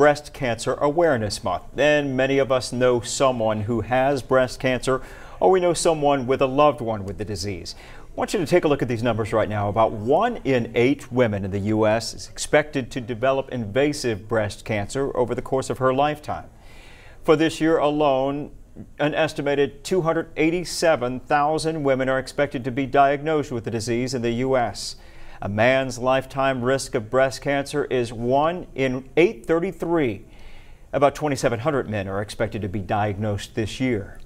Breast Cancer Awareness Month, and many of us know someone who has breast cancer or we know someone with a loved one with the disease. I want you to take a look at these numbers right now. About one in eight women in the U.S. is expected to develop invasive breast cancer over the course of her lifetime. For this year alone, an estimated 287,000 women are expected to be diagnosed with the disease in the U.S. A man's lifetime risk of breast cancer is 1 in 833. About 2,700 men are expected to be diagnosed this year.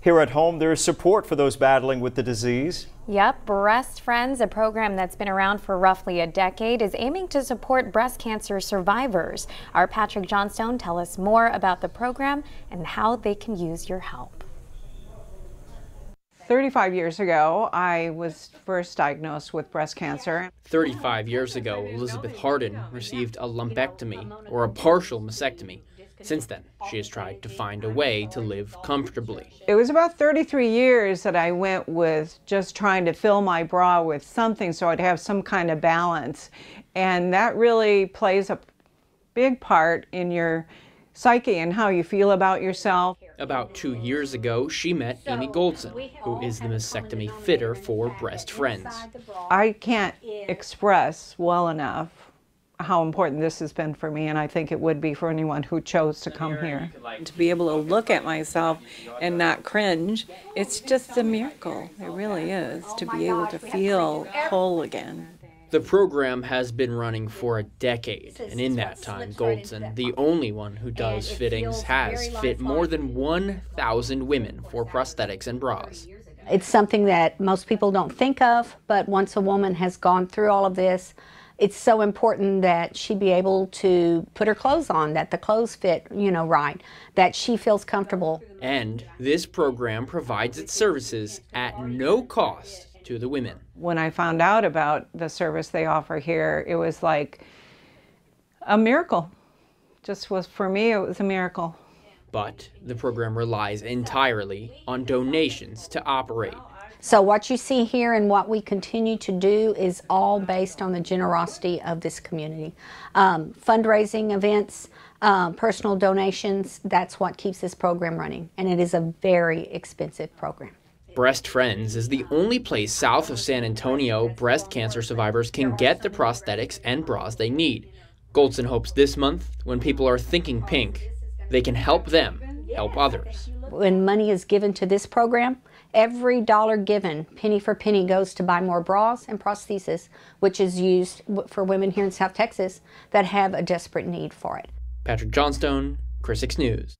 Here at home, there is support for those battling with the disease. Yep, Breast Friends, a program that's been around for roughly a decade, is aiming to support breast cancer survivors. Our Patrick Johnstone tell us more about the program and how they can use your help. 35 years ago, I was first diagnosed with breast cancer. 35 years ago, Elizabeth Harden received a lumpectomy, or a partial mastectomy. Since then, she has tried to find a way to live comfortably. It was about 33 years that I went with just trying to fill my bra with something so I'd have some kind of balance. And that really plays a big part in your psyche and how you feel about yourself. About two years ago, she met Amy Goldson, who is the mastectomy fitter for Breast Friends. I can't express well enough how important this has been for me, and I think it would be for anyone who chose to come here. To be able to look at myself and not cringe, it's just a miracle. It really is to be able to feel whole again. The program has been running for a decade, and in that time, Goldson, the only one who does fittings, has fit more than 1,000 women for prosthetics and bras. It's something that most people don't think of, but once a woman has gone through all of this, it's so important that she be able to put her clothes on, that the clothes fit, you know, right, that she feels comfortable. And this program provides its services at no cost to the women. When I found out about the service they offer here, it was like a miracle. Just was for me, it was a miracle. But the program relies entirely on donations to operate. So what you see here and what we continue to do is all based on the generosity of this community. Um, fundraising events, um, personal donations, that's what keeps this program running. And it is a very expensive program. Breast Friends is the only place south of San Antonio breast cancer survivors can get the prosthetics and bras they need. Goldson hopes this month, when people are thinking pink, they can help them help others. When money is given to this program, every dollar given, penny for penny, goes to buy more bras and prosthesis, which is used for women here in South Texas that have a desperate need for it. Patrick Johnstone, KRIS 6 News.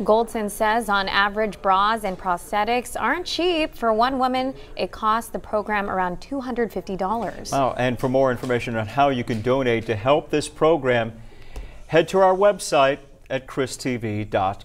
Goldson says on average, bras and prosthetics aren't cheap. For one woman, it costs the program around $250. Wow, and for more information on how you can donate to help this program, head to our website at kristv.com.